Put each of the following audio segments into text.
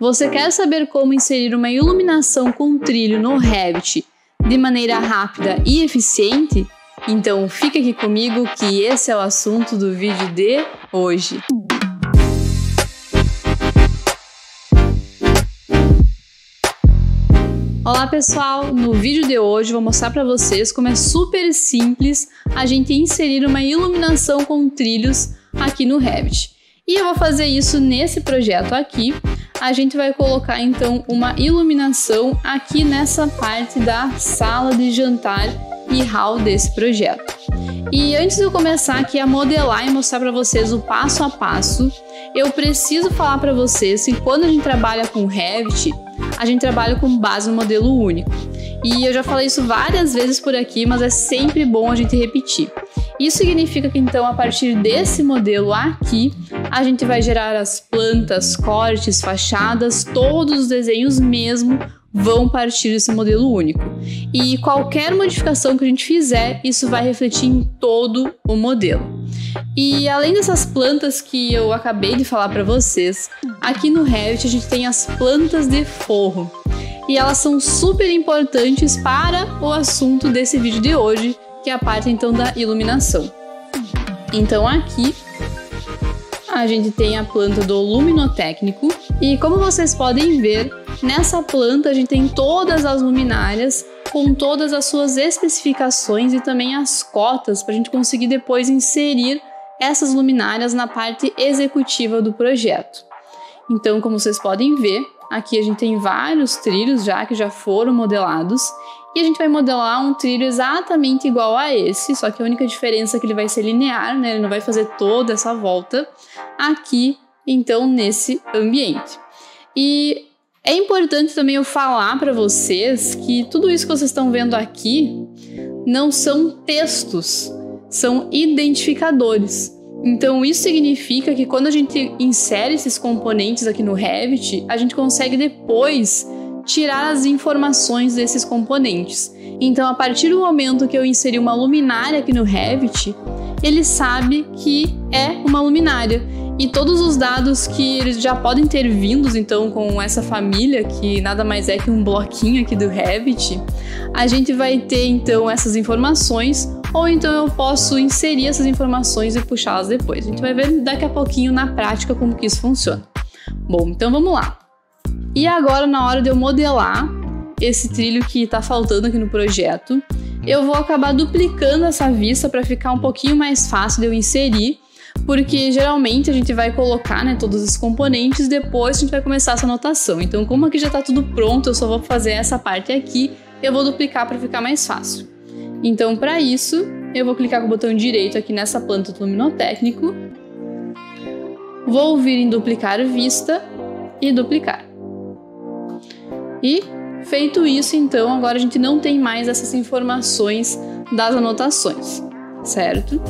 Você quer saber como inserir uma iluminação com trilho no Revit de maneira rápida e eficiente? Então fica aqui comigo que esse é o assunto do vídeo de hoje. Olá pessoal, no vídeo de hoje vou mostrar para vocês como é super simples a gente inserir uma iluminação com trilhos aqui no Revit. E eu vou fazer isso nesse projeto aqui. A gente vai colocar então uma iluminação aqui nessa parte da sala de jantar e hall desse projeto. E antes de eu começar aqui a modelar e mostrar para vocês o passo a passo, eu preciso falar para vocês que quando a gente trabalha com Revit, a gente trabalha com base no modelo único. E eu já falei isso várias vezes por aqui, mas é sempre bom a gente repetir. Isso significa que então a partir desse modelo aqui, a gente vai gerar as plantas, cortes, fachadas, todos os desenhos mesmo vão partir desse modelo único. E qualquer modificação que a gente fizer, isso vai refletir em todo o modelo. E além dessas plantas que eu acabei de falar para vocês, aqui no Revit a gente tem as plantas de forro. E elas são super importantes para o assunto desse vídeo de hoje, que é a parte então da iluminação. Então aqui a gente tem a planta do luminotécnico e como vocês podem ver, nessa planta a gente tem todas as luminárias com todas as suas especificações e também as cotas para a gente conseguir depois inserir essas luminárias na parte executiva do projeto. Então, como vocês podem ver, aqui a gente tem vários trilhos já que já foram modelados e a gente vai modelar um trilho exatamente igual a esse, só que a única diferença é que ele vai ser linear, né? Ele não vai fazer toda essa volta aqui, então, nesse ambiente. E é importante também eu falar para vocês que tudo isso que vocês estão vendo aqui não são textos, são identificadores. Então isso significa que quando a gente insere esses componentes aqui no Revit, a gente consegue depois tirar as informações desses componentes. Então, a partir do momento que eu inseri uma luminária aqui no Revit, ele sabe que é uma luminária e todos os dados que eles já podem ter vindos então com essa família, que nada mais é que um bloquinho aqui do Revit, a gente vai ter então essas informações ou então eu posso inserir essas informações e puxá-las depois. A gente vai ver daqui a pouquinho na prática como que isso funciona. Bom, então vamos lá. E agora na hora de eu modelar esse trilho que está faltando aqui no projeto, eu vou acabar duplicando essa vista para ficar um pouquinho mais fácil de eu inserir porque geralmente a gente vai colocar né, todos os componentes depois a gente vai começar essa anotação. Então, como aqui já está tudo pronto, eu só vou fazer essa parte aqui, eu vou duplicar para ficar mais fácil. Então, para isso, eu vou clicar com o botão direito aqui nessa planta do luminotécnico, vou vir em duplicar vista e duplicar. E feito isso, então, agora a gente não tem mais essas informações das anotações, certo?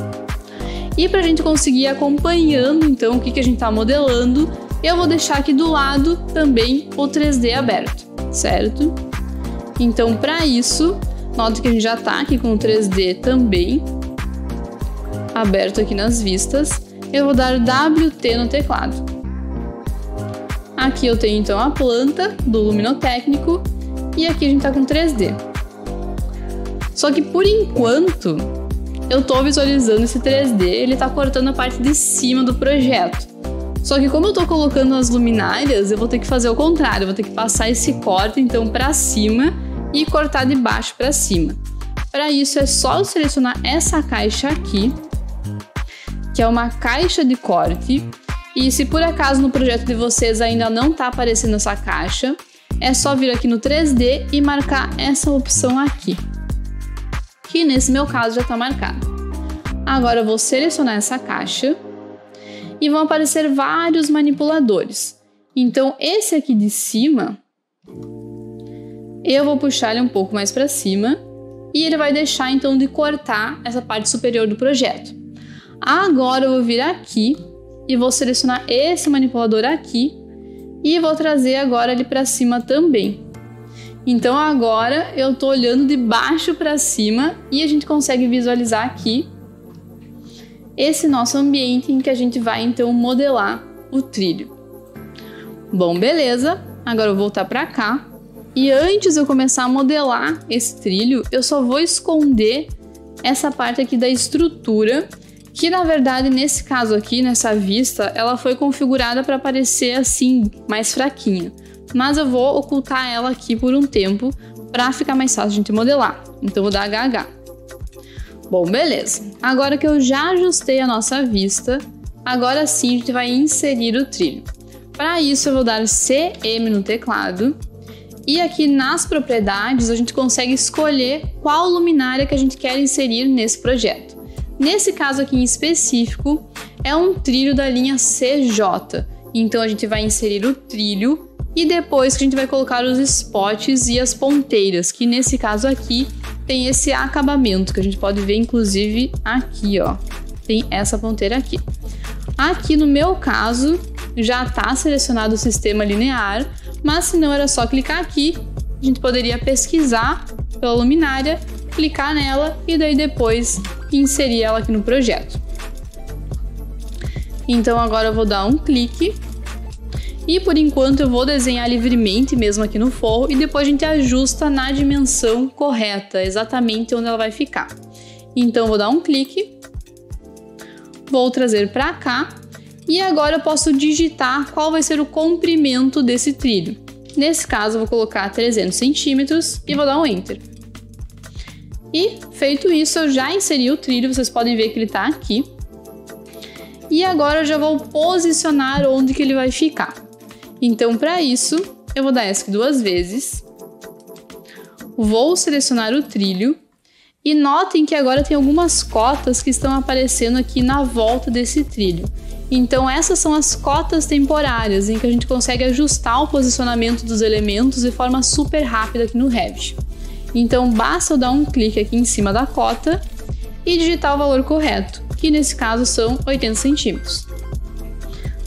E para a gente conseguir acompanhando então o que, que a gente está modelando, eu vou deixar aqui do lado também o 3D aberto, certo? Então para isso, nota que a gente já está aqui com o 3D também aberto aqui nas vistas. Eu vou dar WT no teclado. Aqui eu tenho então a planta do luminotécnico e aqui a gente está com 3D. Só que por enquanto eu tô visualizando esse 3D, ele tá cortando a parte de cima do projeto. Só que como eu tô colocando as luminárias, eu vou ter que fazer o contrário, eu vou ter que passar esse corte então para cima e cortar de baixo para cima. Para isso é só selecionar essa caixa aqui, que é uma caixa de corte. E se por acaso no projeto de vocês ainda não tá aparecendo essa caixa, é só vir aqui no 3D e marcar essa opção aqui que nesse meu caso já está marcado. Agora eu vou selecionar essa caixa e vão aparecer vários manipuladores. Então esse aqui de cima, eu vou puxar ele um pouco mais para cima e ele vai deixar então de cortar essa parte superior do projeto. Agora eu vou vir aqui e vou selecionar esse manipulador aqui e vou trazer agora ele para cima também. Então agora eu estou olhando de baixo para cima e a gente consegue visualizar aqui esse nosso ambiente em que a gente vai então modelar o trilho. Bom, beleza. Agora eu vou voltar para cá. E antes eu começar a modelar esse trilho, eu só vou esconder essa parte aqui da estrutura, que na verdade nesse caso aqui, nessa vista, ela foi configurada para parecer assim, mais fraquinha. Mas eu vou ocultar ela aqui por um tempo para ficar mais fácil de gente modelar. Então vou dar HH. Bom, beleza. Agora que eu já ajustei a nossa vista, agora sim a gente vai inserir o trilho. Para isso eu vou dar CM no teclado e aqui nas propriedades a gente consegue escolher qual luminária que a gente quer inserir nesse projeto. Nesse caso aqui em específico, é um trilho da linha CJ. Então a gente vai inserir o trilho e depois que a gente vai colocar os spots e as ponteiras, que nesse caso aqui tem esse acabamento que a gente pode ver inclusive aqui, ó. Tem essa ponteira aqui. Aqui no meu caso já está selecionado o sistema linear, mas se não era só clicar aqui, a gente poderia pesquisar pela luminária, clicar nela e daí depois inserir ela aqui no projeto. Então agora eu vou dar um clique e por enquanto eu vou desenhar livremente mesmo aqui no forro e depois a gente ajusta na dimensão correta, exatamente onde ela vai ficar. Então vou dar um clique, vou trazer para cá e agora eu posso digitar qual vai ser o comprimento desse trilho. Nesse caso, vou colocar 300 centímetros e vou dar um Enter. E feito isso, eu já inseri o trilho, vocês podem ver que ele está aqui. E agora eu já vou posicionar onde que ele vai ficar. Então, para isso, eu vou dar ESC duas vezes. Vou selecionar o trilho. E notem que agora tem algumas cotas que estão aparecendo aqui na volta desse trilho. Então, essas são as cotas temporárias em que a gente consegue ajustar o posicionamento dos elementos de forma super rápida aqui no Revit. Então, basta eu dar um clique aqui em cima da cota e digitar o valor correto, que nesse caso são 80 centímetros.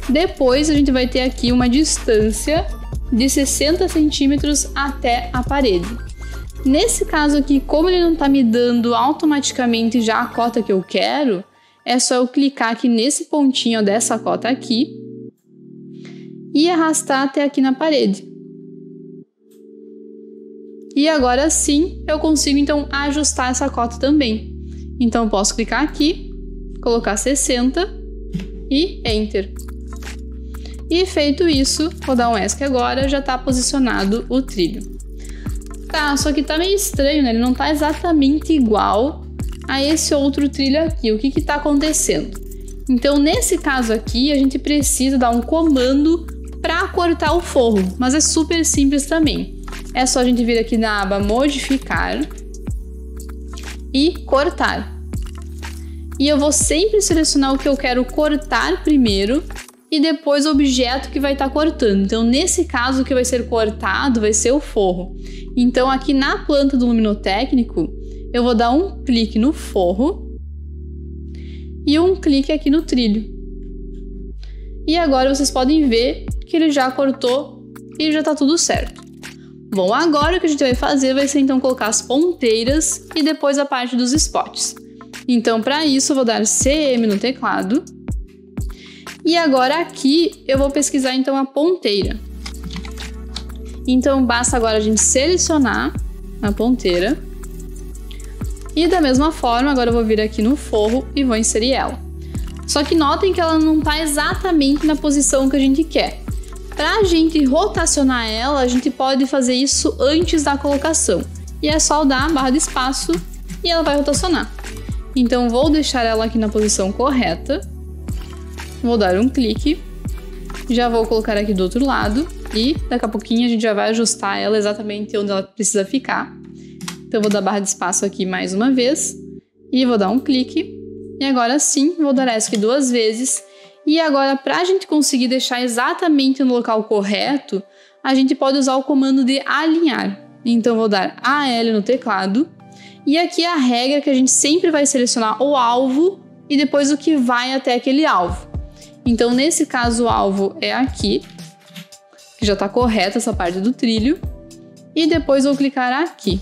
Depois, a gente vai ter aqui uma distância de 60 centímetros até a parede. Nesse caso aqui, como ele não está me dando automaticamente já a cota que eu quero, é só eu clicar aqui nesse pontinho dessa cota aqui e arrastar até aqui na parede. E agora sim eu consigo então ajustar essa cota também. Então eu posso clicar aqui, colocar 60 e Enter. E feito isso, vou dar um ESC agora, já está posicionado o trilho. Tá, só que tá meio estranho, né? Ele não tá exatamente igual a esse outro trilho aqui. O que está acontecendo? Então, nesse caso aqui, a gente precisa dar um comando para cortar o forro, mas é super simples também. É só a gente vir aqui na aba modificar e cortar. E eu vou sempre selecionar o que eu quero cortar primeiro e depois o objeto que vai estar tá cortando. Então, nesse caso, o que vai ser cortado vai ser o forro. Então, aqui na planta do luminotécnico, eu vou dar um clique no forro e um clique aqui no trilho. E agora vocês podem ver que ele já cortou e já está tudo certo. Bom, agora o que a gente vai fazer vai ser então colocar as ponteiras e depois a parte dos spots. Então, para isso, eu vou dar CM no teclado. E agora aqui eu vou pesquisar então a ponteira. Então, basta agora a gente selecionar a ponteira e da mesma forma, agora eu vou vir aqui no forro e vou inserir ela. Só que notem que ela não está exatamente na posição que a gente quer. Para a gente rotacionar ela, a gente pode fazer isso antes da colocação. E é só dar a barra de espaço e ela vai rotacionar. Então vou deixar ela aqui na posição correta. Vou dar um clique. Já vou colocar aqui do outro lado. E daqui a pouquinho a gente já vai ajustar ela exatamente onde ela precisa ficar. Então, eu vou dar barra de espaço aqui mais uma vez e vou dar um clique. E agora sim, vou dar ESC duas vezes. E agora, para a gente conseguir deixar exatamente no local correto, a gente pode usar o comando de alinhar. Então, vou dar AL no teclado. E aqui é a regra que a gente sempre vai selecionar o alvo e depois o que vai até aquele alvo. Então, nesse caso, o alvo é aqui, que já está correta essa parte do trilho. E depois vou clicar aqui.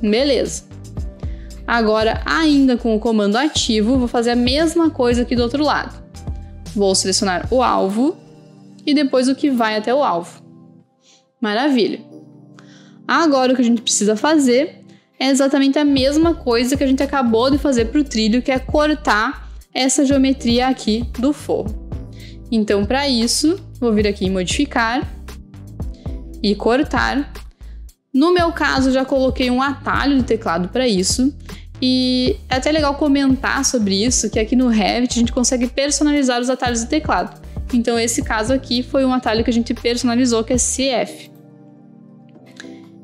Beleza. Agora, ainda com o comando ativo, vou fazer a mesma coisa aqui do outro lado. Vou selecionar o alvo e depois o que vai até o alvo. Maravilha! Agora o que a gente precisa fazer é exatamente a mesma coisa que a gente acabou de fazer para o trilho, que é cortar essa geometria aqui do forro. Então, para isso, vou vir aqui em modificar e cortar. No meu caso, já coloquei um atalho de teclado para isso. E é até legal comentar sobre isso, que aqui no Revit a gente consegue personalizar os atalhos de teclado. Então esse caso aqui foi um atalho que a gente personalizou, que é CF.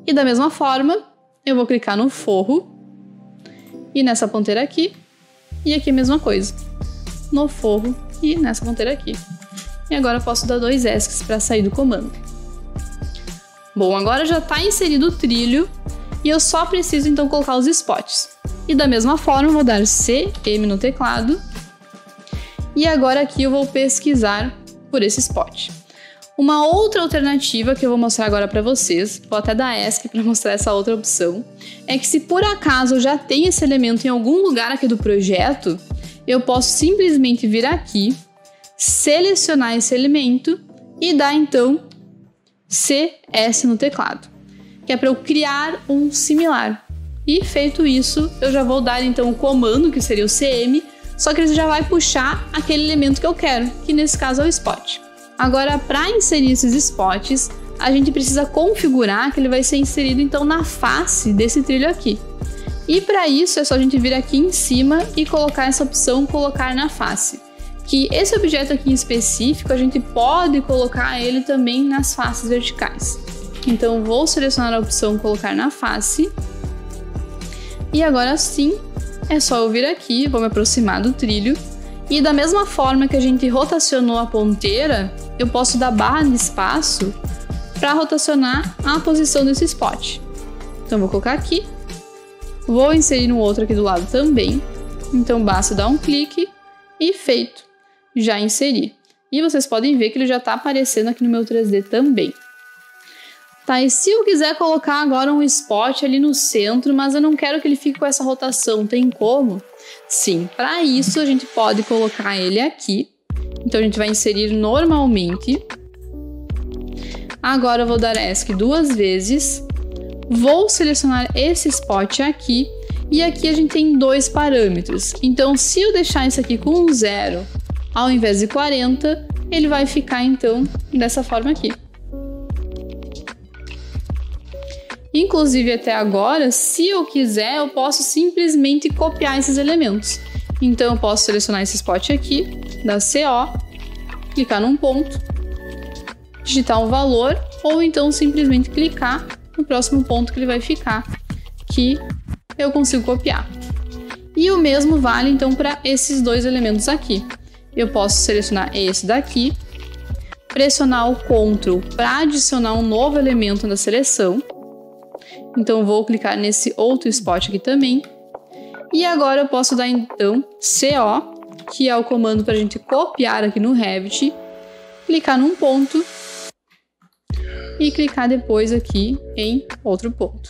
E da mesma forma, eu vou clicar no forro e nessa ponteira aqui, e aqui a mesma coisa, no forro e nessa ponteira aqui. E agora eu posso dar dois ESCs para sair do comando. Bom, agora já está inserido o trilho e eu só preciso então colocar os spots. E da mesma forma, vou dar CM no teclado. E agora aqui eu vou pesquisar por esse spot. Uma outra alternativa que eu vou mostrar agora para vocês, vou até dar ESC para mostrar essa outra opção, é que se por acaso eu já tenho esse elemento em algum lugar aqui do projeto, eu posso simplesmente vir aqui, selecionar esse elemento e dar então CS no teclado, que é para eu criar um similar. E feito isso, eu já vou dar então o comando, que seria o CM, só que ele já vai puxar aquele elemento que eu quero, que nesse caso é o spot. Agora, para inserir esses spots, a gente precisa configurar que ele vai ser inserido então na face desse trilho aqui. E para isso é só a gente vir aqui em cima e colocar essa opção colocar na face. Que esse objeto aqui específico a gente pode colocar ele também nas faces verticais. Então vou selecionar a opção colocar na face e agora sim, é só eu vir aqui, vou me aproximar do trilho. E da mesma forma que a gente rotacionou a ponteira, eu posso dar barra de espaço para rotacionar a posição desse spot. Então vou colocar aqui, vou inserir um outro aqui do lado também. Então basta dar um clique e feito, já inseri. E vocês podem ver que ele já está aparecendo aqui no meu 3D também. Tá, e se eu quiser colocar agora um spot ali no centro, mas eu não quero que ele fique com essa rotação, tem como? Sim, para isso a gente pode colocar ele aqui. Então a gente vai inserir normalmente. Agora eu vou dar ESC duas vezes. Vou selecionar esse spot aqui. E aqui a gente tem dois parâmetros. Então se eu deixar isso aqui com zero ao invés de 40, ele vai ficar então dessa forma aqui. Inclusive, até agora, se eu quiser, eu posso simplesmente copiar esses elementos. Então, eu posso selecionar esse spot aqui, da CO, clicar num ponto, digitar um valor, ou então simplesmente clicar no próximo ponto que ele vai ficar, que eu consigo copiar. E o mesmo vale então para esses dois elementos aqui. Eu posso selecionar esse daqui, pressionar o Ctrl para adicionar um novo elemento na seleção, então vou clicar nesse outro spot aqui também. E agora eu posso dar então CO, que é o comando para a gente copiar aqui no Revit, clicar num ponto e clicar depois aqui em outro ponto.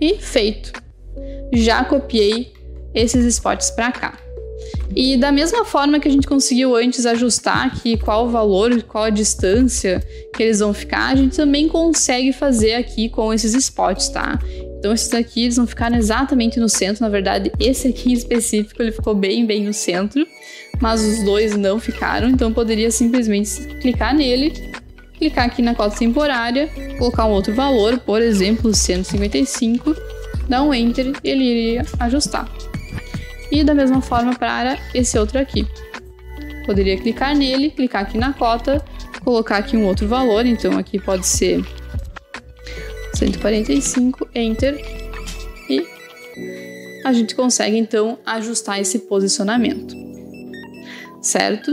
E feito. Já copiei esses spots para cá. E da mesma forma que a gente conseguiu antes ajustar aqui qual o valor, qual a distância que eles vão ficar, a gente também consegue fazer aqui com esses spots, tá? Então esses aqui eles vão ficar exatamente no centro, na verdade esse aqui em específico ele ficou bem, bem no centro, mas os dois não ficaram, então eu poderia simplesmente clicar nele, clicar aqui na cota temporária, colocar um outro valor, por exemplo 155, dar um Enter ele iria ajustar e da mesma forma para esse outro aqui. Poderia clicar nele, clicar aqui na cota, colocar aqui um outro valor, então aqui pode ser 145, Enter, e a gente consegue então ajustar esse posicionamento, certo?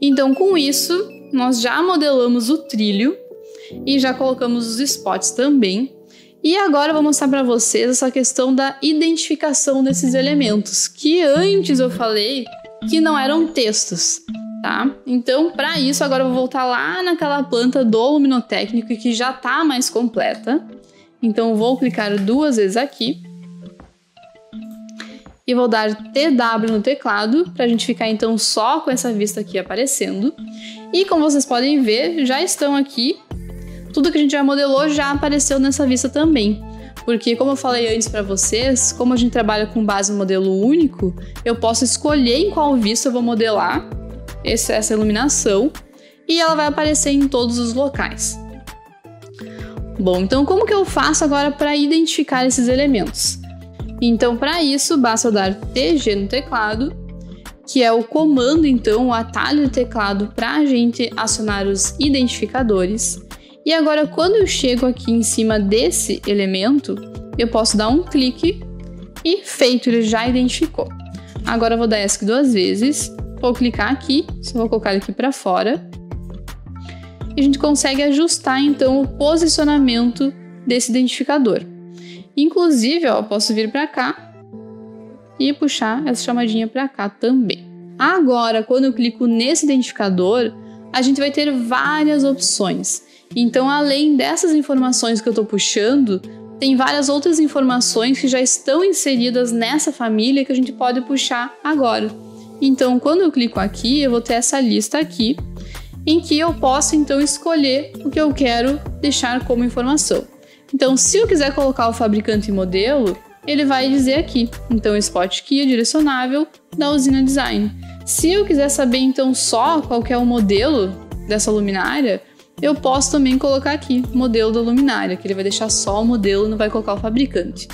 Então com isso, nós já modelamos o trilho e já colocamos os spots também e agora eu vou mostrar para vocês essa questão da identificação desses elementos, que antes eu falei que não eram textos, tá? Então, para isso, agora eu vou voltar lá naquela planta do luminotécnico que já está mais completa. Então, vou clicar duas vezes aqui. e vou dar TW no teclado para a gente ficar então só com essa vista aqui aparecendo. E como vocês podem ver, já estão aqui. Tudo que a gente já modelou já apareceu nessa vista também. Porque como eu falei antes para vocês, como a gente trabalha com base no modelo único, eu posso escolher em qual vista eu vou modelar essa iluminação e ela vai aparecer em todos os locais. Bom, então como que eu faço agora para identificar esses elementos? Então, para isso, basta eu dar TG no teclado, que é o comando, então, o atalho do teclado para a gente acionar os identificadores. E agora, quando eu chego aqui em cima desse elemento, eu posso dar um clique e feito, ele já identificou. Agora eu vou dar ESC duas vezes, vou clicar aqui, só vou colocar ele aqui para fora. E a gente consegue ajustar então o posicionamento desse identificador. Inclusive, ó, eu posso vir para cá e puxar essa chamadinha para cá também. Agora, quando eu clico nesse identificador, a gente vai ter várias opções. Então, além dessas informações que eu estou puxando, tem várias outras informações que já estão inseridas nessa família que a gente pode puxar agora. Então, quando eu clico aqui, eu vou ter essa lista aqui, em que eu posso então escolher o que eu quero deixar como informação. Então, se eu quiser colocar o fabricante e modelo, ele vai dizer aqui. Então, Spot Key é direcionável da usina Design. Se eu quiser saber então só qual é o modelo dessa luminária, eu posso também colocar aqui modelo da luminária, que ele vai deixar só o modelo, não vai colocar o fabricante.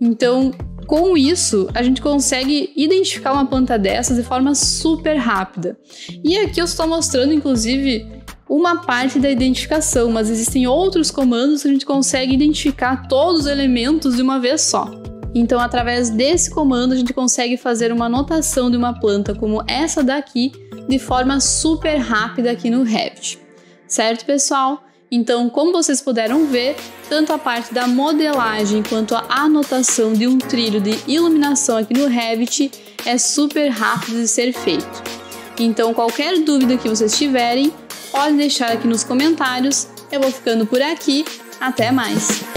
Então, com isso, a gente consegue identificar uma planta dessas de forma super rápida. E aqui eu estou mostrando, inclusive, uma parte da identificação, mas existem outros comandos que a gente consegue identificar todos os elementos de uma vez só. Então, através desse comando, a gente consegue fazer uma anotação de uma planta como essa daqui de forma super rápida aqui no Revit. Certo, pessoal? Então, como vocês puderam ver, tanto a parte da modelagem quanto a anotação de um trilho de iluminação aqui no Revit é super rápido de ser feito. Então, qualquer dúvida que vocês tiverem, pode deixar aqui nos comentários. Eu vou ficando por aqui. Até mais!